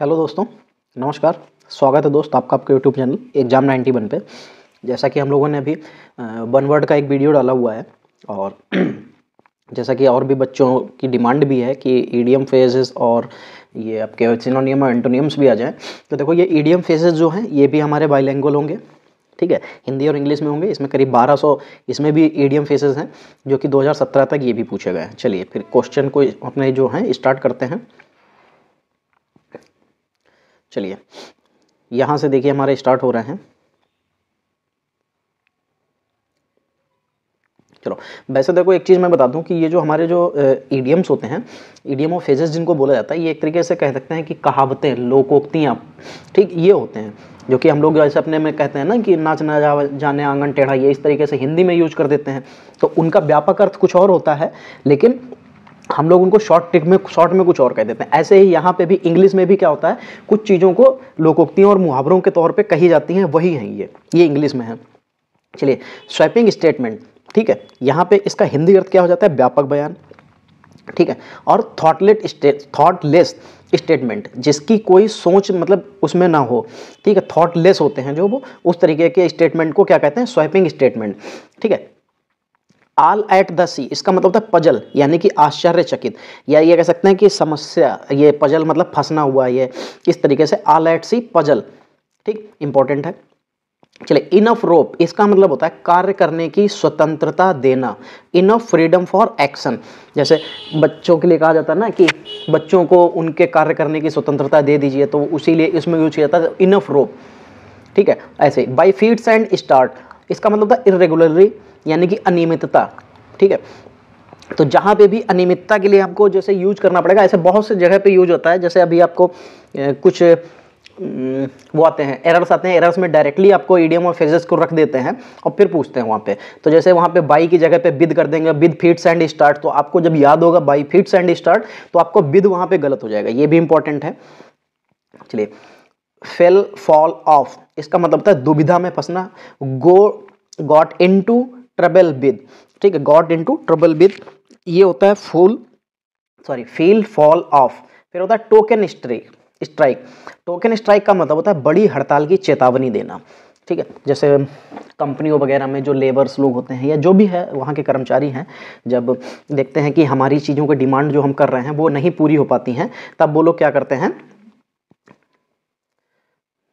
Hello दोस्तों, नमस्कार। स्वागत है दोस्त आपका आपके YouTube channel exam ninety one पे। जैसा कि हम लोगों ने अभी वन वर्ड का एक वीडियो डाला हुआ है और जैसा कि और भी बच्चों की डिमांड भी है कि ईडियम फेजेस और ये आपके सिनोनियम और एंटोनियम्स भी आ जाएँ। तो देखो, ये ईडियम फेजेस जो हैं, ये भी हमारे बाईलैंग्वल होंगे, ठीक है? हिंदी और इंग्लिश में होंगे, इसमें करीब 1200 इसमें भी ईडियम फेसेस हैं, जो कि 2017 तक ये भी पूछे गए हैं। चलिए, फिर क्वेश्चन को अपने जो हैं स्टार्ट करते हैं। चलिए। यहाँ से देखिए हमारे स्टार्ट हो रहे हैं। चलो, वैसे देखो एक चीज़ मैं बता दूँ कि ये जो हमारे जो ईडियम्स होते हैं ईडियम ऑफ़ फेजेस जिनको बोला जाता है, ये एक तरीके से कह सकते हैं कि कहावतें, लोकोक्तियाँ, ठीक ये होते हैं। जो कि हम लोग जैसे अपने में कहते हैं ना कि नाच ना जा जाने आँगन टेढ़ा, ये इस तरीके से हिंदी में यूज़ कर देते हैं। तो उनका व्यापक अर्थ कुछ और होता है, लेकिन हम लोग उनको शॉर्ट ट्रिक में शॉर्ट में कुछ और कह देते हैं। ऐसे ही यहाँ पे भी इंग्लिश में भी क्या होता है, कुछ चीज़ों को लोकोक्तियों और मुहावरों के तौर पे कही जाती हैं, वही हैं ये। ये इंग्लिश में है। चलिए स्वैपिंग स्टेटमेंट ठीक है? यहाँ पे इसका हिंदी अर्थ क्या हो जाता है? व्यापक बयान, ठीक है? और थॉटलेट स्टेट थॉटलेस स्टेटमेंट जिसकी कोई सोच मतलब उसमें ना हो, ठीक है? थॉटलेस होते हैं जो वो, उस तरीके के स्टेटमेंट को क्या कहते हैं? स्वैपिंग स्टेटमेंट ठीक है? आल एट द सी, इसका मतलब है पजल यानी कि आश्चर्यचकित। या ये कह सकते हैं कि समस्या, ये पजल मतलब फंसना हुआ, ये इस तरीके से आल एट सी पजल ठीक इंपॉर्टेंट है। चलिए इनफ रोप इसका मतलब होता है कार्य करने की स्वतंत्रता देना। इनफ फ्रीडम फॉर एक्शन जैसे बच्चों के लिए कहा जाता है ना कि बच्चों को उनके कार्य करने की स्वतंत्रता दे दीजिए तो उसी लिए इसमें यूज़ किया जाता है इनफ रोप ठीक है, ऐसे बाई फीड्स एंड स्टार्ट इसका मतलब है इरेगुलरली यानी कि अनियमितता, ठीक है? तो जहाँ पे भी अनियमितता के लिए आपको जैसे यूज़ करना पड़ेगा, ऐसे बहुत से जगह पे यूज़ होता है। जैसे अभी आपको कुछ वो आते हैं, एरर्स आते हैं, एरर्स में डायरेक्टली आपको ईडियम और फेजेस को रख देते हैं और फिर पूछते हैं वहाँ पे। तो जैसे वहाँ पे बाई की जगह पे बिद कर देंगे बिद फीट्स एंड स्टार्ट तो आपको जब याद होगा बाई फीट्स एंड स्टार्ट तो आपको बिद वहाँ पे गलत हो जाएगा। ये भी इंपॉर्टेंट है। चलिए फेल फॉल ऑफ़ इसका मतलब है दुविधा में फंसना go got in to trouble बिद ठीक है, गॉट इन टू ट्रबल बिद ये होता है full, sorry, feel, fall off, फिर होता है token strike strike, token strike का मतलब होता है बड़ी हड़ताल की चेतावनी देना, ठीक है, जैसे कंपनियों वगैरह में जो लेबर्स लोग होते हैं, या जो भी है, वहाँ के कर्मचारी हैं, जब देखते हैं कि हमारी चीज़ों की डिमांड जो हम कर रहे हैं, वो नहीं पूरी हो पाती हैं, तब वो लोग क्या करते हैं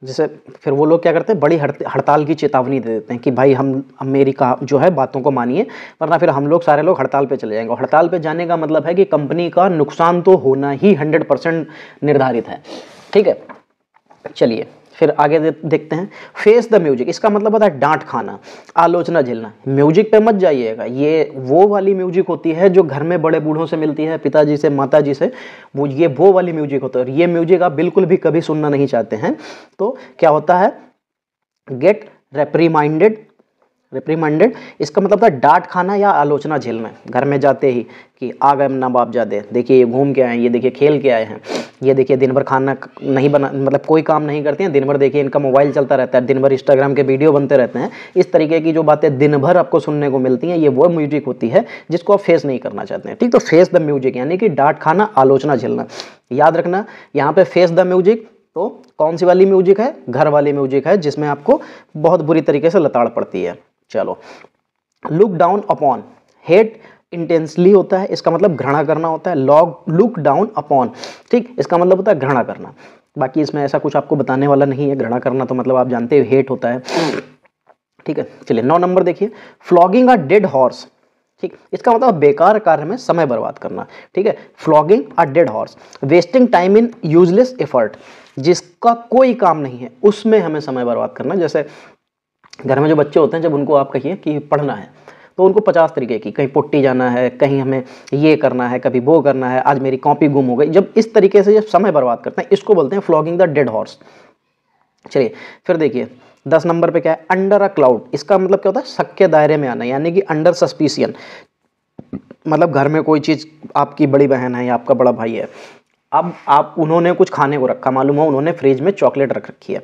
जैसे फिर वो लोग क्या करते हैं, बड़ी हड़ताल की चेतावनी दे देते हैं कि भाई हम मेरी कहा जो है बातों को मानिए, वरना फिर हम लोग सारे लोग हड़ताल पे चले जाएँगे। हड़ताल पे जाने का मतलब है कि कंपनी का नुकसान तो होना ही हंड्रेड परसेंट निर्धारित है। ठीक है? चलिए। फिर आगे देखते हैं। फेस द म्यूज़िक इसका मतलब होता है डांट खाना, आलोचना झेलना। म्यूज़िक पे मत जाइएगा, ये वो वाली म्यूज़िक होती है जो घर में बड़े बूढ़ों से मिलती है, पिताजी से, माताजी से, वो ये वो वाली म्यूज़िक होता है। और ये म्यूज़िक आप बिल्कुल भी कभी सुनना नहीं चाहते हैं। तो क्या होता है? गेट रेप्रीमाइंडेड रिप्रीमाइंडेड इसका मतलब था डांट खाना या आलोचना झेलना, घर में जाते ही कि आ गए ना बाप जाते। देखिए ये घूम के आए ये देखिए खेल के आए हैं, ये देखिए दिन भर खाना नहीं बना मतलब कोई काम नहीं करते हैं, दिन भर देखिए इनका मोबाइल चलता रहता है, दिन भर इंस्टाग्राम के वीडियो बनते रहते हैं। इस तरीके की जो बातें दिन भर आपको सुनने को मिलती हैं, ये वो म्यूज़िक होती है जिसको आप फेस नहीं करना चाहते हैं। ठीक तो फेस द म्यूज़िक यानी कि डांट खाना, आलोचना झेलना। याद रखना, यहाँ पे फेस द म्यूज़िक तो कौन सी वाली म्यूज़िक है? घर वाली म्यूज़िक है, जिसमें आपको बहुत बुरी तरीके से लताड़ पड़ती है। चलो। Look down upon hate intensely होता है, इसका मतलब घृणा करना होता है। लॉग लुक डाउन अपॉन ठीक, इसका मतलब होता है घृणा करना। बाकी इसमें ऐसा कुछ आपको बताने वाला नहीं है, घृणा करना तो मतलब आप जानते हो हेट होता है। ठीक है, चलिए, नौ नंबर देखिए। फ्लॉगिंग अ डेड हॉर्स ठीक, इसका मतलब बेकार कार्य में समय बर्बाद करना। ठीक है flogging a dead horse wasting time in useless effort जिसका कोई काम नहीं है, उसमें हमें समय बर्बाद करना। जैसे घर में जो बच्चे होते हैं, जब उनको आप कहिए कि पढ़ना है तो उनको पचास तरीके की, कहीं पुट्टी जाना है, कहीं हमें ये करना है, कभी वो करना है, आज मेरी कॉपी गुम हो गई। जब इस तरीके से जब समय बर्बाद करते हैं, इसको बोलते हैं फ्लॉगिंग द डेड हॉर्स चलिए, फिर देखिए, दस नंबर पे क्या है? अंडर अ क्लाउड इसका मतलब क्या होता है? शक के दायरे में आना, यानी कि अंडर सस्पिशियन मतलब घर में कोई चीज़, आपकी बड़ी बहन है या आपका बड़ा भाई है, अब आप, उन्होंने कुछ खाने को रखा, मालूम हो, उन्होंने फ्रिज में चॉकलेट रख रखी है।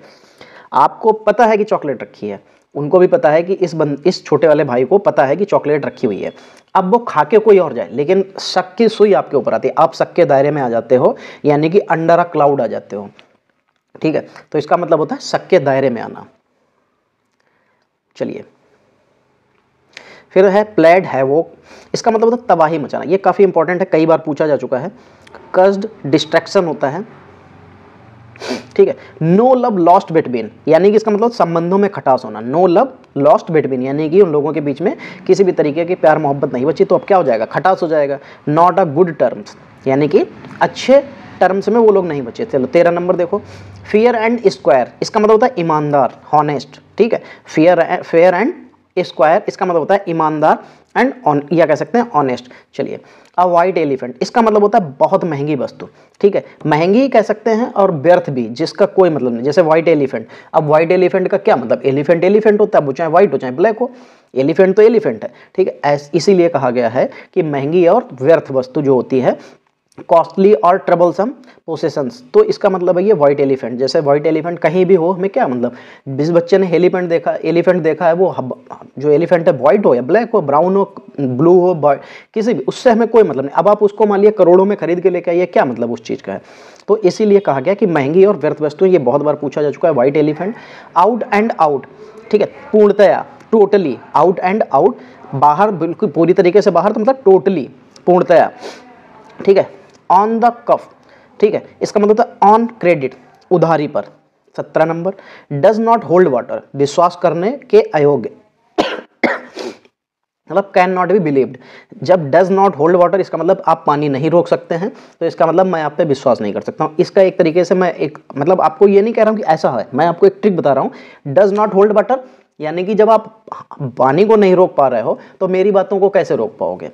आपको पता है कि चॉकलेट रखी है उनको भी पता है कि इस बंद इस छोटे वाले भाई को पता है कि चॉकलेट रखी हुई है। अब वो खा के कोई और जाए, लेकिन शक की सुई आपके ऊपर आती है। आप शक के दायरे में आ जाते हो, यानी कि अंडर अ क्लाउड आ जाते हो। ठीक है? तो इसका मतलब होता है शक के दायरे में आना। चलिए। फिर है प्लेड है वो इसका मतलब होता है तबाही मचाना। ये काफ़ी इंपॉर्टेंट है, कई बार पूछा जा चुका है। कर्ज डिस्ट्रैक्शन होता है। ठीक है? नो लव लॉस्ट बिटवीन यानी कि इसका मतलब संबंधों में खटास होना। नो लव लॉस्ट बिटवीन यानी कि उन लोगों के बीच में किसी भी तरीके की प्यार, मोहब्बत नहीं बची तो अब क्या हो जाएगा? खटास हो जाएगा। नॉट अ गुड टर्म्स यानी कि अच्छे टर्म्स में वो लोग नहीं बचे। चलो तेरह नंबर देखो। फियर एंड स्क्वायर इसका मतलब होता है ईमानदार हॉनेस्ट ठीक है? फियर फेयर एंड स्क्वायर इसका मतलब होता है ईमानदार एंड ऑन या कह सकते हैं ऑनेस्ट चलिए अ वाइट एलिफेंट इसका मतलब होता है बहुत महँगी वस्तु, ठीक है? महँगी कह सकते हैं और व्यर्थ भी, जिसका कोई मतलब नहीं। जैसे व्हाइट एलिफेंट अब व्हाइट एलिफेंट का क्या मतलब? एलिफेंट एलिफेंट होता है, वो चाहे व्हाइट हो, चाहे ब्लैक हो एलिफेंट तो एलिफेंट है, ठीक है? इसीलिए कहा गया है कि महँगी और व्यर्थ वस्तु जो होती है कॉस्टली और ट्रबलसम पोसेशंस तो इसका मतलब है ये व्हाइट एलिफेंट जैसे व्हाइट एलिफेंट कहीं भी हो, हमें क्या मतलब? जिस बच्चे ने एलिफेंट देखा एलिफेंट देखा है, वो जो एलिफेंट है वाइट हो या ब्लैक हो ब्राउन हो ब्लू हो किसी भी, उससे हमें कोई मतलब नहीं। अब आप उसको मान लिया करोड़ों में खरीद के लेके आइए, क्या मतलब उस चीज़ का है? तो इसीलिए कहा गया कि महँगी और व्यर्थ वस्तु ये बहुत बार पूछा जा चुका है white elephant out and out ठीक है? पूर्णतया टोटली आउट एंड आउट बाहर बिल्कुल पूरी तरीके से बाहर तो मतलब टोटली पूर्णतया, ठीक है? ऑन द कफ ठीक है? इसका मतलब है ऑन क्रेडिट उधारी पर। सत्रह number does not hold water विश्वास करने के अयोग्य। मतलब कैन नॉट बी बिलीव्ड जब डज नॉट होल्ड वाटर इसका मतलब आप पानी नहीं रोक सकते हैं तो इसका मतलब मैं आप पे विश्वास नहीं कर सकता हूँ। इसका एक तरीके से मैं एक मतलब आपको ये नहीं कह रहा हूँ कि ऐसा है। मैं आपको एक ट्रिक बता रहा हूँ। डज नॉट होल्ड वाटर यानी कि जब आप पानी को नहीं रोक पा रहे हो तो मेरी बातों को कैसे रोक पाओगे?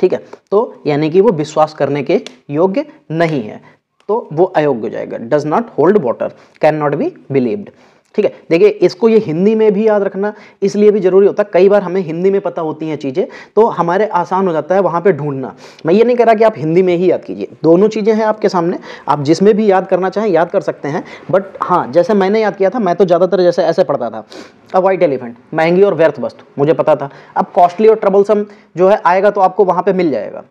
ठीक है? तो यानी कि वो विश्वास करने के योग्य नहीं है। तो वो अयोग्य हो जाएगा। Does not hold water can not be believed ठीक है? देखिए, इसको ये हिंदी में भी याद रखना, इसलिए भी ज़रूरी होता है, कई बार हमें हिंदी में पता होती हैं चीज़ें तो हमारे आसान हो जाता है वहाँ पे ढूंढना। मैं ये नहीं कह रहा कि आप हिंदी में ही याद कीजिए, दोनों चीज़ें हैं आपके सामने, आप जिसमें भी याद करना चाहें याद कर सकते हैं, बट हाँ जैसे मैंने याद किया था, मैं तो ज़्यादातर जैसे ऐसे पढ़ता था अब वाइट एलिफेंट महँगी और व्यर्थ वस्तु, मुझे पता था। अब कॉस्टली और ट्रबलसम जो है, आएगा तो आपको वहाँ पर मिल जाएगा।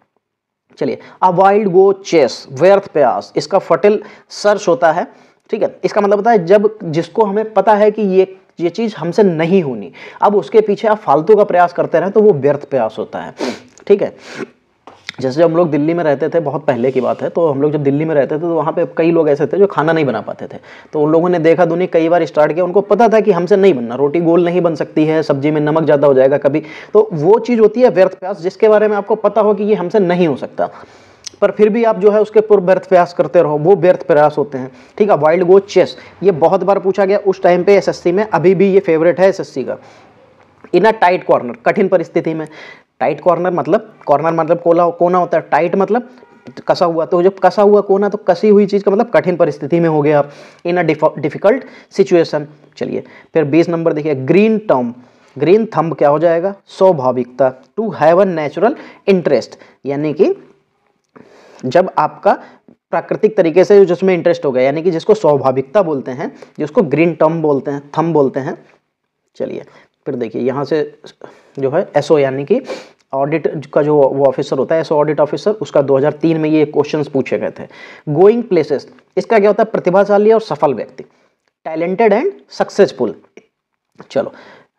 चलिए अब वाइल्ड गो चेस व्यर्थ प्यास, इसका फर्टिल सर्च होता है। ठीक है? इसका मतलब होता है जब जिसको हमें पता है कि ये ये चीज़ हमसे नहीं होनी, अब उसके पीछे आप फालतू का प्रयास करते रहे तो वो व्यर्थ प्रयास होता है। ठीक है? जैसे हम लोग दिल्ली में रहते थे, बहुत पहले की बात है तो हम लोग जब दिल्ली में रहते थे तो वहाँ पे कई लोग ऐसे थे जो खाना नहीं बना पाते थे। तो उन लोगों ने देखा, दुनिया कई बार स्टार्ट किया, उनको पता था कि हमसे नहीं बनना, रोटी गोल नहीं बन सकती है, सब्ज़ी में नमक ज़्यादा हो जाएगा कभी। तो वो चीज़ होती है व्यर्थ प्यास जिसके बारे में आपको पता हो कि ये हमसे नहीं हो सकता। पर फिर भी आप जो है उसके पूर्व व्यर्थ प्रयास करते रहो, वो व्यर्थ प्रयास होते हैं। ठीक है वाइल्ड गो चेस ये बहुत बार पूछा गया, उस टाइम पे एसएससी में, अभी भी ये फेवरेट है एसएससी का। इन अ टाइट कॉर्नर कठिन परिस्थिति में। टाइट कॉर्नर मतलब कॉर्नर मतलब कोला, कोना होता है। टाइट मतलब कसा हुआ तो जब कसा हुआ कोना तो कसी हुई चीज़ का मतलब कठिन परिस्थिति में हो गया आप। इन अ डिफ़िकल्ट सिचुएशन चलिए, फिर बीस नंबर देखिए ग्रीन टर्म ग्रीन थंब क्या हो जाएगा? स्वाभाविकता। To have a natural interest यानी कि जब आपका प्राकृतिक तरीके से जिसमें इंटरेस्ट हो गया, यानी कि जिसको स्वाभाविकता बोलते हैं, जिसको ग्रीन टर्म बोलते हैं थम बोलते हैं, चलिए, फिर देखिए, यहाँ से जो है एसओ यानी कि ऑडिट का जो वो ऑफिसर होता है एसओ ऑडिट ऑफिसर उसका 2003 में ये क्वेश्चंस पूछे गए थे। गोइंग प्लेसेस इसका क्या होता है? प्रतिभाशाली और सफल व्यक्ति टैलेंटेड एंड सक्सेसफुल चलो,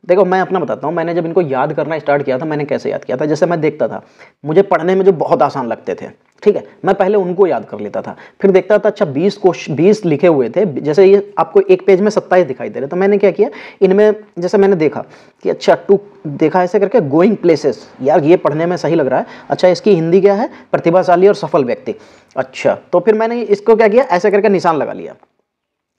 देखो, मैं अपना बताता हूँ, मैंने जब इनको याद करना स्टार्ट किया था, मैंने कैसे याद किया था? जैसे मैं देखता था, मुझे पढ़ने में जो बहुत आसान लगते थे ठीक है, मैं पहले उनको याद कर लेता था। फिर देखता था अच्छा बीस क्वेश्चन बीस लिखे हुए थे। जैसे ये आपको एक पेज में सत्ताईस दिखाई दे रहे तो मैंने क्या किया, इनमें जैसे मैंने देखा कि अच्छा टू, देखा ऐसे करके गोइंग प्लेसेस यार, ये पढ़ने में सही लग रहा है। अच्छा इसकी हिंदी क्या है? प्रतिभाशाली और सफल व्यक्ति। अच्छा तो फिर मैंने इसको क्या किया, ऐसे करके निशान लगा लिया।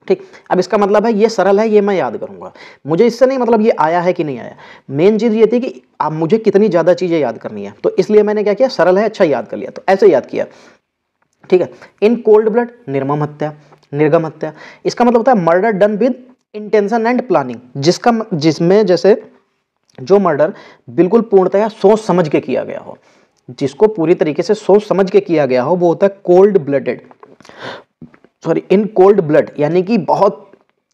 ठीक? अब इसका मतलब है, ये सरल है, ये मैं याद करूँगा। मुझे इससे नहीं मतलब ये आया है कि नहीं आया। मेन चीज़ ये थी कि अब मुझे कितनी ज़्यादा चीज़ें याद करनी है। तो इसलिए मैंने क्या किया, सरल है अच्छा याद कर लिया। तो ऐसे याद किया। ठीक है? इन कोल्ड ब्लड निर्मम हत्या, निर्गम हत्या। इसका मतलब होता है murder done with intention and planning जिसका जिसमें जैसे जो मर्डर बिल्कुल पूर्णतया सोच समझ के किया गया हो। जिसको पूरी तरीके से सोच समझ के किया गया हो, वो होता है cold blooded sorry in cold blood यानी कि बहुत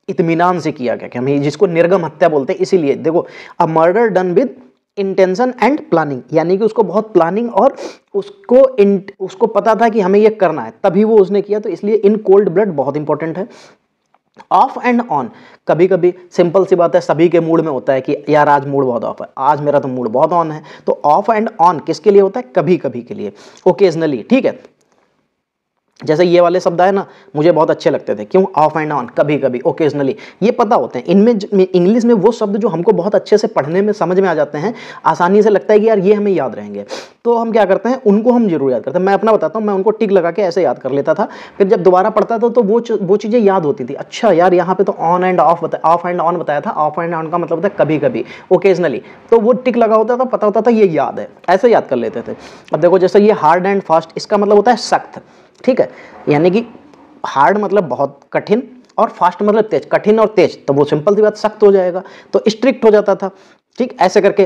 इतमान से किया गया कि हम जिसको निर्गम हत्या बोलते हैं, इसीलिए, देखो a murder done with intention and planning यानी कि उसको बहुत प्लानिंग और उसको उसको पता था कि हमें ये करना है, तभी वो उसने किया तो इसलिए इन कोल्ड ब्लड बहुत इंपॉर्टेंट है। ऑफ़ एंड ऑन कभी कभी सिंपल सी बात है, सभी के मूड में होता है कि यार आज मूड बहुत ऑफ़ है, आज मेरा तो मूड बहुत ऑन है तो ऑफ़ एंड ऑन किसके लिए होता है? कभी कभी के लिए ओकेजनली ठीक है? जैसे ये वाले शब्द आए ना, मुझे बहुत अच्छे लगते थे, क्यों? ऑफ़ एंड ऑन कभी कभी ओकेजनली ये पता होते हैं, इनमें इंग्लिश में वो शब्द जो हमको बहुत अच्छे से पढ़ने में समझ में आ जाते हैं, आसानी से लगता है कि यार ये हमें याद रहेंगे। तो हम क्या करते हैं, उनको हम ज़रूर याद करते हैं। मैं अपना बताता हूँ, मैं उनको टिक लगा के ऐसे याद कर लेता था। फिर जब दोबारा पढ़ता था तो वो वो चीज़ें याद होती थी। अच्छा यार, यहाँ पे तो ऑन एंड ऑफ़ बताया ऑफ़ एंड ऑन बताया था। ऑफ़ एंड ऑन का मतलब होता है कभी कभी ओकेजनली तो वो टिक लगा होता था, पता होता था ये याद है। ऐसे याद कर लेते थे। अब देखो, जैसे ये हार्ड एंड फास्ट इसका मतलब होता है सख्त। ठीक है? यानी कि हार्ड मतलब बहुत कठिन और फास्ट मतलब तेज। कठिन और तेज तो वो सिंपल सी बात, सख्त हो जाएगा। तो स्ट्रिक्ट हो जाता था, ठीक? ऐसे करके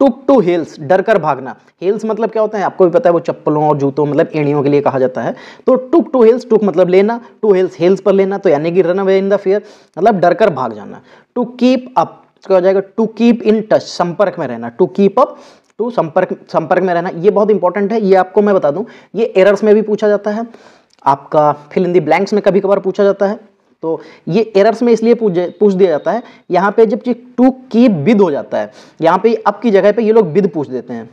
टुक टू हिल्स डर कर भागना। हिल्स मतलब क्या होता है? आपको भी पता है, वो चप्पलों और जूतों मतलब एड़ियों के लिए कहा जाता है। तो टुक टू हिल्स टुक मतलब लेना टू हिल्स हिल्स पर लेना तो यानी कि run away in the fear मतलब डर कर भाग जाना। टू कीप अप क्या हो जाएगा? टू कीप इन टच संपर्क में रहना। टू कीप अप टू, संपर्क संपर्क में रहना, ये बहुत इंपॉर्टेंट है, ये आपको मैं बता दूँ। ये एरर्स में भी पूछा जाता है, आपका फिल इन दी ब्लैंक्स में कभी कभार पूछा जाता है तो ये एरर्स में इसलिए पूछ पूछ दिया जाता है, यहाँ पे जब टू की बिद हो जाता है, यहाँ पे अब की जगह पे ये लोग विद पूछ देते हैं।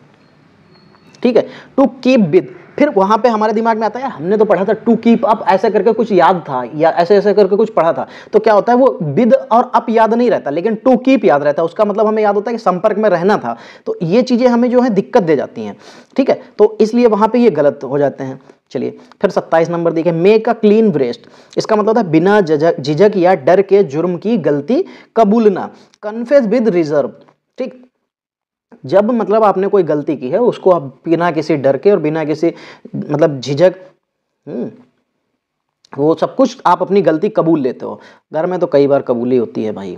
ठीक है टू कीप बिद फिर वहाँ पे हमारे दिमाग में आता है हमने तो पढ़ा था टू कीप अप, ऐसे करके कुछ याद था, या ऐसे ऐसे करके कुछ पढ़ा था। तो क्या होता है, वो विद और अप याद नहीं रहता, लेकिन टू कीप याद रहता है। उसका मतलब हमें याद होता है कि संपर्क में रहना था। तो ये चीज़ें हमें जो है दिक्कत दे जाती हैं, ठीक है? तो इसलिए वहाँ पर ये गलत हो जाते हैं। चलिए, फिर 27 नंबर देखिए, मेक अ क्लीन ब्रेस्ट। इसका मतलब है बिना झिझक या डर के जुर्म की गलती कबूलना। कन्फेस विद रिज़र्व ठीक? जब मतलब आपने कोई गलती की है उसको आप बिना किसी डर के और बिना किसी मतलब झिझक हम्म, वो सब कुछ आप अपनी गलती कबूल लेते हो। घर में तो कई बार कबूली होती है भाई।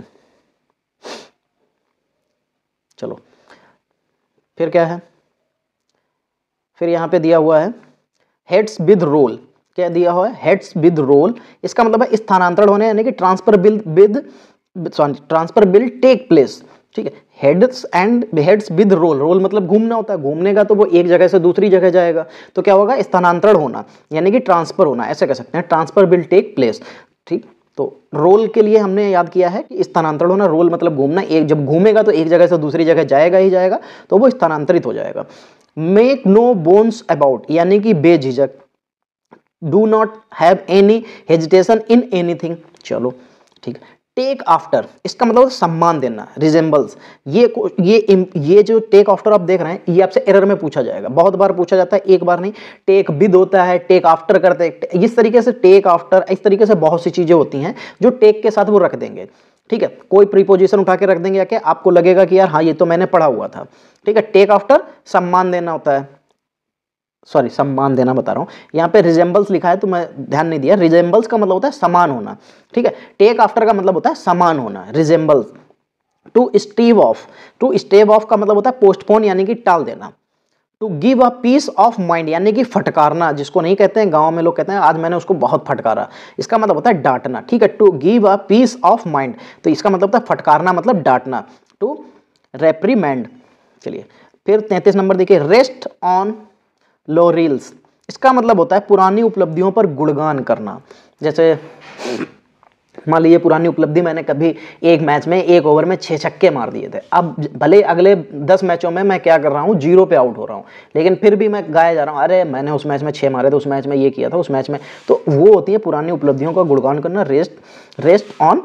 चलो फिर क्या है? फिर यहाँ पे दिया हुआ है हेड्स विद रोल क्या दिया हुआ है? हेड्स विद रोल इसका मतलब है स्थानांतरण होने यानी कि transfer bill with sorry transfer bill take place ठीक है? Heads and heads with roll roll मतलब घूमना होता है। घूमने का तो वो एक जगह से दूसरी जगह जाएगा। तो क्या होगा? स्थानांतरण होना। यानी कि ट्रांसफ़र होना। ऐसे कह सकते हैं। ट्रांसफ़र विल टेक प्लेस ठीक? तो रोल के लिए हमने याद किया है कि स्थानांतरण होना। रोल मतलब घूमना। एक जब घूमेगा तो एक जगह से दूसरी जगह जाएगा ही जाएगा। तो वो स्थानांतरित हो जाएगा। मेक नो बोन्स अबाउट यानी कि बेझिझक। Do not have any hesitation in anything चलो, ठीक टेक आफ्टर इसका मतलब सम्मान देना रिजेंबल्स ये ये ये जो टेक आफ्टर आप देख रहे हैं, ये आपसे एरर में पूछा जाएगा। बहुत बार पूछा जाता है, एक बार नहीं टेक विद होता है टेक आफ्टर करते हैं। इस तरीके से टेक आफ्टर इस तरीके से बहुत सी चीज़ें होती हैं, जो टेक के साथ वो रख देंगे। ठीक है? कोई प्रीपोजिशन उठा के रख देंगे या क्या? आपको लगेगा कि यार हाँ ये तो मैंने पढ़ा हुआ था। ठीक है? टेक आफ्टर सम्मान देना होता है। सॉरी सम्मान देना बता रहा हूँ। यहाँ पे रिजेंबल्स लिखा है तो मैं ध्यान नहीं दिया। रिजेंबल्स का मतलब होता है समान होना, ठीक है? टेक आफ्टर का मतलब होता है समान होना resembles to stave off to stave off का मतलब होता है पोस्टपोन यानी कि टाल देना। To give a piece of mind यानी कि फटकारना, जिसको नहीं कहते हैं, गाँव में लोग कहते हैं, आज मैंने उसको बहुत फटकारा। इसका मतलब होता है डांटना, ठीक है? To give a piece of mind तो इसका मतलब होता है फटकारना मतलब डांटना। टू रेप्रीमेंड चलिए। फिर तैंतीस नंबर देखिए रेस्ट ऑन लोरिल्स इसका मतलब होता है पुरानी उपलब्धियों पर गुणगान करना। जैसे, मान लीजिए पुरानी उपलब्धि मैंने कभी एक मैच में, एक ओवर में छः छक्के मार दिए थे। अब भले अगले दस मैचों में मैं क्या कर रहा हूँ, ज़ीरो पे आउट हो रहा हूँ। लेकिन फिर भी मैं गाया जा रहा हूँ, अरे, मैंने उस मैच में छः मारे थे, उस मैच में ये किया था, उस मैच में तो वो होती है पुरानी उपलब्धियों का गुणगान करना। रेस्ट रेस्ट ऑन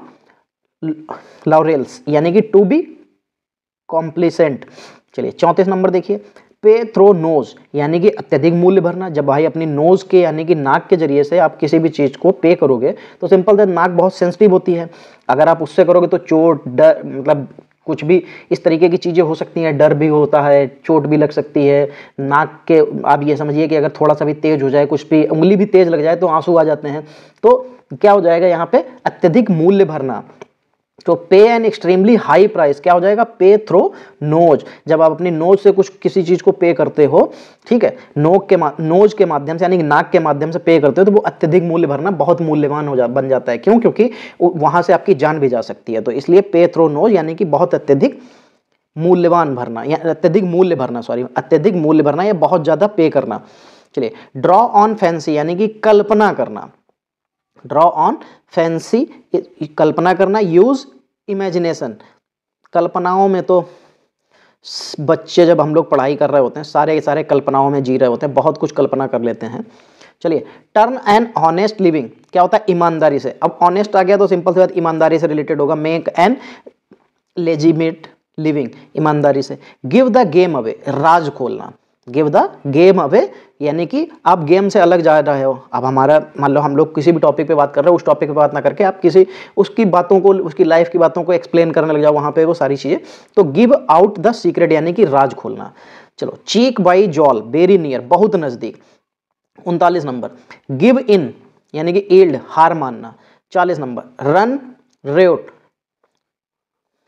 लॉरेल्स यानी कि टू बी कॉम्प्लीसेंट। चलिए, चौंतीस नंबर देखिए। पे थ्रो नोज़ यानी कि अत्यधिक मूल्य भरना। जब भाई अपनी नोज़ के, यानी कि नाक के ज़रिए से आप किसी भी चीज़ को पे करोगे तो सिंपल दैट नाक बहुत सेंसिटिव होती है। अगर आप उससे करोगे तो चोट, डर मतलब कुछ भी इस तरीके की चीज़ें हो सकती हैं। डर भी होता है, चोट भी लग सकती है। नाक के, आप ये समझिए कि अगर थोड़ा सा भी तेज हो जाए, कुछ भी उंगली भी तेज लग जाए तो आँसू आ जाते हैं। तो क्या हो जाएगा यहाँ पे? अत्यधिक मूल्य भरना। तो पे एन एक्सट्रीमली हाई प्राइस क्या हो जाएगा? पे थ्रो नोज़ जब आप अपनी नोज़ से कुछ किसी चीज़ को पे करते हो, ठीक है नोक के नोज़ के माध्यम से, यानी नाक के माध्यम से पे करते हो तो वो अत्यधिक मूल्य भरना बहुत मूल्यवान हो जा, बन जाता है। क्यों? क्योंकि वहाँ से आपकी जान भी जा सकती है। तो इसलिए पे थ्रो नोज़ यानी कि बहुत अत्यधिक मूल्यवान भरना, या अत्यधिक मूल्य भरना सॉरी अत्यधिक मूल्य भरना या बहुत ज़्यादा पे करना। चलिए ड्रॉ ऑन फैंसी यानी कि कल्पना करना। ड्रॉ ऑन फैंसी कल्पना करना यूज़ इमेजिनेशन कल्पनाओं में तो बच्चे जब हम लोग पढ़ाई कर रहे होते हैं, सारे के सारे कल्पनाओं में जी रहे होते हैं, बहुत कुछ कल्पना कर लेते हैं। चलिए टर्न एन ऑनेस्ट लिविंग क्या होता है? ईमानदारी से। अब ऑनेस्ट आ गया तो सिंपल सी बात, ईमानदारी से रिलेटेड होगा। मेक एन लेजिमेट लिविंग ईमानदारी से। गिव द गेम अवे राज खोलना। गिव द गेम अवे यानी कि आप गेम से अलग जा रहे हो। अब हमारा, मान लो हम लोग किसी भी टॉपिक पे बात कर रहे हो, उस टॉपिक पे बात ना करके आप किसी, उसकी बातों को, उसकी लाइफ की बातों को एक्सप्लेन करने लग जाओ वहाँ पे वो सारी चीज़ें। तो गिव आउट द सीक्रेट यानी कि राज खोलना। चलो cheek by jowl very near बहुत नज़दीक। उनतालीस नंबर। गिव इन यानी कि एल्ड हार मानना। चालीस नंबर। रन रेउट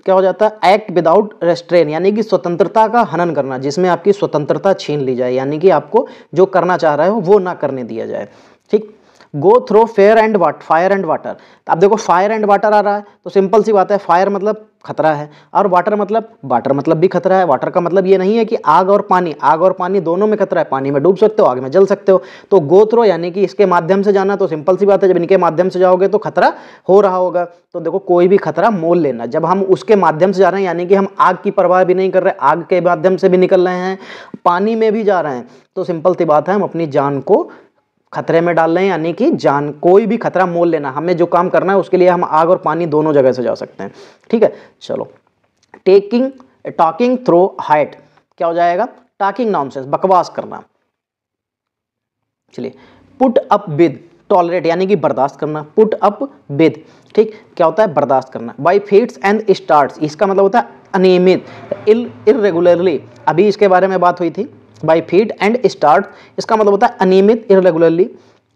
क्या हो जाता है? एक्ट विदाउट रेस्ट्रेन यानी कि स्वतंत्रता का हनन करना, जिसमें आपकी स्वतंत्रता छीन ली जाए, यानी कि आपको जो करना चाह रहे हो वो ना करने दिया जाए। ठीक? Go through fire and water fire and water अब देखो फायर एंड वाटर आ रहा है तो सिंपल सी बात है फायर मतलब खतरा है, और वाटर मतलब वाटर मतलब भी खतरा है। वाटर का मतलब ये नहीं है कि आग और पानी, आग और पानी दोनों में खतरा है, पानी में डूब सकते हो, आग में जल सकते हो। तो गो थ्रो यानी कि इसके माध्यम से जाना तो सिंपल सी बात है, जब इनके माध्यम से जाओगे तो खतरा हो रहा होगा। तो देखो, कोई भी खतरा मोल लेना। जब हम उसके माध्यम से जा रहे हैं, यानी कि हम आग की परवाह भी नहीं कर रहे, आग के माध्यम से भी निकल रहे हैं, पानी में भी जा रहे हैं तो सिंपल सी बात है, हम अपनी जान को खतरे में डाल रहे हैं यानी कि जान, कोई भी खतरा मोल लेना, हमें जो काम करना है, उसके लिए हम आग और पानी दोनों जगह से जा सकते हैं। ठीक है? चलो। टेकिंग टॉकिंग थ्रो हाइट क्या हो जाएगा? टॉकिंग नॉनसेंस बकवास करना। चलिए। पुट अप विद टॉलरेट यानी कि बर्दाश्त करना। पुट अप विद ठीक? क्या होता है? बर्दाश्त करना। बाई फीट्स एंड स्टार्ट इसका मतलब होता है अनियमित, इल इरेगुलरली अभी इसके बारे में बात हुई थी। बाई फ़ीड एंड स्टार्ट इसका मतलब होता है अनियमित इरेगुलरली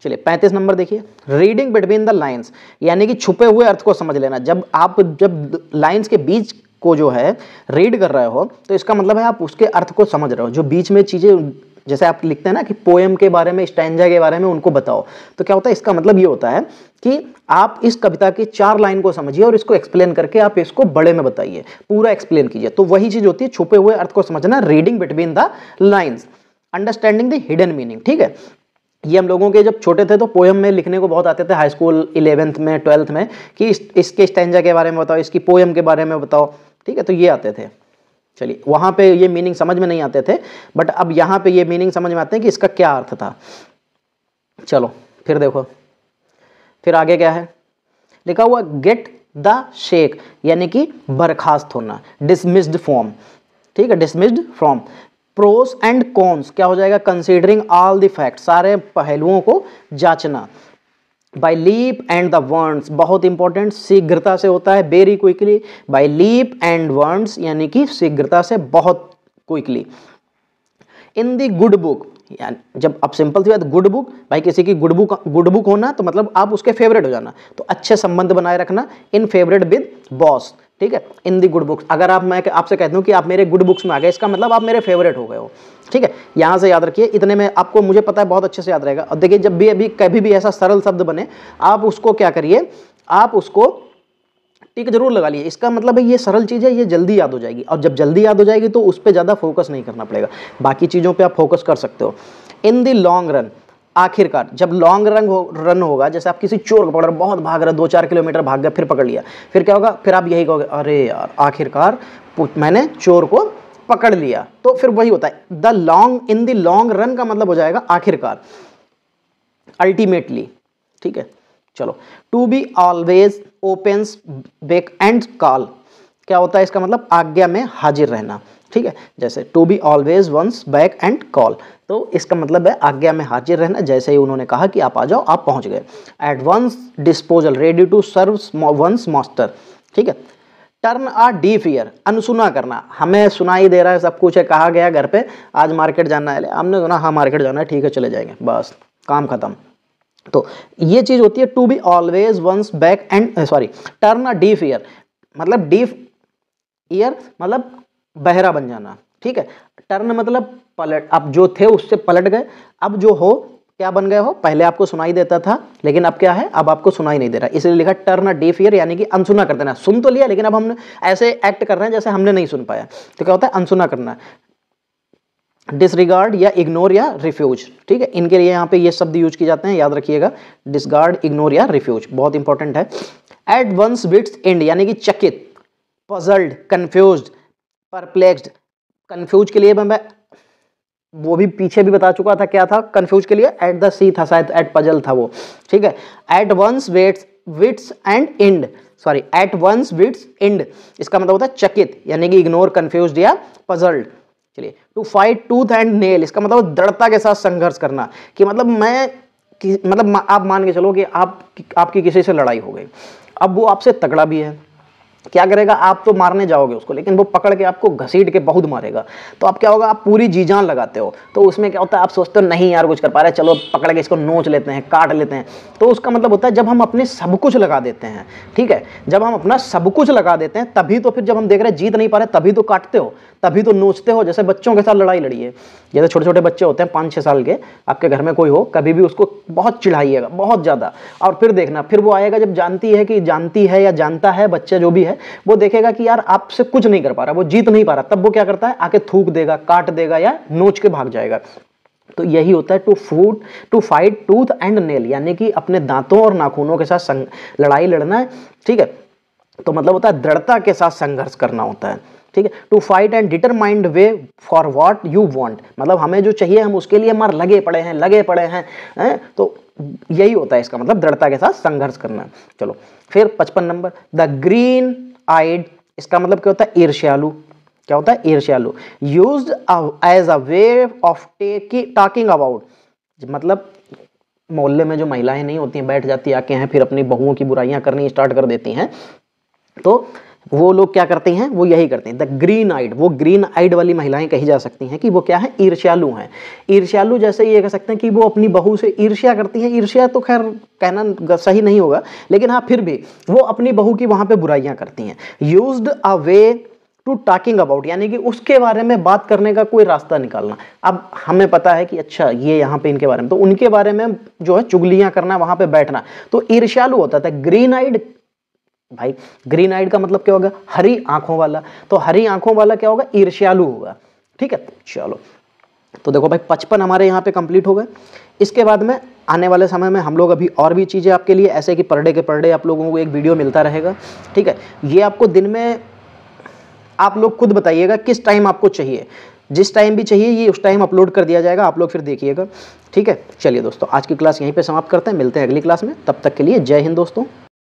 चलिए, पैंतीस नंबर देखिए। रीडिंग बिटवीन द लाइन्स यानी कि छुपे हुए अर्थ को समझ लेना। जब आप, जब लाइन्स के बीच को जो है रीड कर रहे हो तो इसका मतलब है आप उसके अर्थ को समझ रहे हो। जो बीच में चीज़ें जैसे आप लिखते हैं ना कि पोएम के बारे में स्टैंडा के बारे में उनको बताओ। तो क्या होता है इसका मतलब ये होता है कि आप इस कविता की चार लाइन को समझिए और इसको एक्सप्लेन करके आप इसको बड़े में बताइए। पूरा एक्सप्लेन कीजिए। तो वही चीज़ होती है छुपे हुए अर्थ को समझना reading between the lines understanding the hidden meaning ठीक है? ये हम लोगों के जब छोटे थे तो पोएम में लिखने को बहुत आते थे हाई स्कूल इलेवेंथ में ट्वेल्थ में कि इस, इसके स्टैंडा के बारे में बताओ इसकी पोएम के बारे में बताओ ठीक है? तो ये आते थे। चलिए, वहाँ पे ये मीनिंग समझ में नहीं आते थे बट अब यहाँ पे ये मीनिंग समझ में आते हैं कि इसका क्या अर्थ था। चलो, फिर देखो, फिर आगे क्या है? लिखा हुआ गेट द शेक यानी कि बर्खास्त होना डिसमिस्ड फॉर्म ठीक है dismissed from pros and cons क्या हो जाएगा? कंसिडरिंग ऑल द फैक्ट सारे पहलुओं को जांचना। By leap and the words बहुत इंपॉर्टेंट शीघ्रता से होता है very quickly by leap and words यानी कि शीघ्रता से बहुत quickly in the good book जब आप सिंपल सी बात गुड बुक भाई किसी की गुड बुक गुड बुक होना तो मतलब आप उसके फेवरेट हो जाना. तो अच्छे संबंध बनाए रखना इन फेवरेट विद बॉस ठीक है? इन दी गुड बुक्स अगर आप, मैं आपसे कहता हूँ कि आप मेरे गुड बुक्स में आ गए, इसका मतलब आप मेरे फेवरेट हो गए हो। ठीक है? यहाँ से याद रखिए, इतने में आपको, मुझे पता है, बहुत अच्छे से याद रहेगा। और देखिए, जब भी, अभी कभी भी ऐसा सरल शब्द बने, आप उसको क्या करिए, आप उसको टिक ज़रूर लगा लिए इसका मतलब है, ये सरल चीज़ है, ये जल्दी याद हो जाएगी। और जब जल्दी याद हो जाएगी तो उस पर ज़्यादा फोकस नहीं करना पड़ेगा। बाकी चीज़ों पर आप फोकस कर सकते हो। इन दी लॉन्ग रन आखिरकार जब लॉन्ग रन हो रन होगा, जैसे आप किसी चोर को पकड़ रहे बहुत भाग रहे दो चार किलोमीटर भाग गए फिर पकड़ लिया, फिर क्या होगा? फिर आप यही कहोगे, अरे यार, आखिरकार मैंने चोर को पकड़ लिया। तो फिर वही होता है। The long in the long run का मतलब हो जाएगा आखिरकार। अल्टीमेटली ठीक है? चलो। To be always open beck and call क्या होता है इसका मतलब? आज्ञा में हाजिर रहना। ठीक है? जैसे to be always once back and call तो इसका मतलब है आज्ञा में हाजिर रहना, जैसे ही उन्होंने कहा कि आप आ जाओ, आप पहुँच गए। At once disposal ready to serve once master ठीक है? टर्न आ डीफ ईयर अनसुना करना। हमें सुनाई दे रहा है, सब कुछ है, कहा गया घर पे, आज मार्केट जाना है। हमने सुना हाँ मार्केट जाना है, ठीक है, चले जाएँगे। बस, काम खत्म। तो ये चीज़ होती है to be always once back and sorry turn a deaf ear मतलब डीफ ईयर मतलब बहरा बन जाना, ठीक है? टर्न मतलब पलट अब जो थे उससे पलट गए। अब जो हो, क्या बन गए हो? पहले आपको सुनाई देता था, लेकिन अब क्या है? अब आपको सुनाई नहीं दे रहा। इसलिए लिखा टर्न डेफ ईयर यानी कि अनसुना कर देना। सुन तो लिया, लेकिन अब हम ऐसे एक्ट कर रहे हैं जैसे हमने नहीं सुन पाया। तो क्या होता है? अनसुना करना। डिसरिगार्ड या इग्नोर या रिफ्यूज ठीक है? इनके लिए यहाँ पे ये शब्द यूज़ किए जाते हैं, याद रखिएगा। डिसगार्ड इग्नोर या रिफ्यूज बहुत इंपॉर्टेंट है। एट वंस विट्स एंड यानी कि चकित पजल्ड कंफ्यूज परप्लेक्स्ड कंफ्यूज के लिए मैं वो भी पीछे भी बता चुका था क्या था कंफ्यूज के लिए एट द सी था शायद एट पजल था वो ठीक है? At once wets wits and end sorry at once wits end इसका मतलब होता है चकित यानी कि इग्नोर कंफ्यूज या पजल्ड चलिए to fight tooth and nail इसका मतलब दृढ़ता के साथ संघर्ष करना कि मतलब मैं कि, मतलब आप मान के चलो कि आप कि, आपकी किसी से लड़ाई हो गई अब वो आपसे तगड़ा भी है क्या करेगा? आप तो मारने जाओगे उसको, लेकिन वो पकड़ के आपको घसीट के बहुत मारेगा। तो आप क्या होगा? आप पूरी जी जान लगाते हो। तो उसमें क्या होता है? आप सोचते हो, नहीं यार, कुछ कर पा रहे चलो, पकड़ के इसको नोच लेते हैं, काट लेते हैं। तो उसका मतलब होता है, जब हम अपने सब कुछ लगा देते हैं, ठीक है? जब हम अपना सब कुछ लगा देते हैं, तभी तो फिर जब हम देख रहे हैं, जीत नहीं पा रहे, तभी तो काटते हो, तभी तो नोचते हो, जैसे बच्चों के साथ लड़ाई लड़िए जैसे छोटे छोटे बच्चे होते हैं पाँच छः साल के, आपके घर में कोई हो, कभी भी उसको बहुत चिढ़ाइएगा, बहुत ज़्यादा। और फिर देखना, फिर वो आएगा जब जानती है कि जानती है या जानता है बच्चा जो भी है वो देखेगा कि यार आपसे कुछ नहीं कर पा रहा, वो जीत नहीं पा रहा। तब वो क्या करता है? आके थूक देगा, काट देगा या नोच के भाग जाएगा। तो यही होता है to food to fight, tooth and nail, यानी कि अपने दांतों और नाखूनों के साथ लड़ाई लड़ना है, ठीक है? तो मतलब होता है दृढ़ता के साथ संघर्ष करना होता है, ठीक है? To fight and determined way for what you want मतलब हमें जो चाहिए, हम उसके लिए हमारे लगे पड़े हैं, लगे पड़े हैं, है? तो यही होता है इसका मतलब दृढ़ता के साथ संघर्ष करना। चलो, फिर पचपन नंबर, द ग्रीन आइड इसका मतलब क्या होता है? ईर्ष्यालु क्या होता है? ईर्ष्यालु use as a way of talking about मतलब मोहल्ले में जो महिलाएँ नहीं होती हैं, बैठ जाती आके हैं, फिर अपनी बहुओं की बुराइयाँ करनी स्टार्ट कर देती हैं। तो वो लोग क्या करते हैं? वो यही करते हैं। द ग्रीन आइड वो ग्रीन आइड वाली महिलाएँ कही जा सकती हैं कि वो क्या है? ईर्ष्यालु हैं। ईर्ष्यालु जैसे ये कह सकते हैं कि वो अपनी बहू से ईर्ष्या करती हैं। ईर्ष्या तो खैर कहना सही नहीं होगा, लेकिन हाँ फिर भी वो अपनी बहू की वहाँ पर बुराइयाँ करती हैं। Use a way to talking about यानी कि उसके बारे में बात करने का कोई रास्ता निकालना। अब हमें पता है कि अच्छा ये यहाँ पे इनके बारे में तो उनके बारे में जो है चुगलियाँ करना, वहाँ पे बैठना। तो ईर्ष्यालु होता था ग्रीन आइड भाई ग्रीन आइड का मतलब क्या होगा? हरी आँखों वाला। तो हरी आँखों वाला क्या होगा? ईर्ष्यालु होगा। ठीक है? चलो। तो देखो भाई, पचपन हमारे यहाँ पे कंप्लीट हो गए। इसके बाद में आने वाले समय में हम लोग अभी और भी चीज़ें आपके लिए, ऐसे कि पर डे के पर डे आप लोगों को एक वीडियो मिलता रहेगा। ठीक है? ये आपको दिन में आप लोग खुद बताइएगा किस टाइम आपको चाहिए। जिस टाइम भी चाहिए, ये उस टाइम अपलोड कर दिया जाएगा। आप लोग फिर देखिएगा। ठीक है? चलिए दोस्तों, आज की क्लास यहीं पे समाप्त करते हैं। मिलते हैं अगली क्लास में। तब तक के लिए जय हिंद दोस्तों।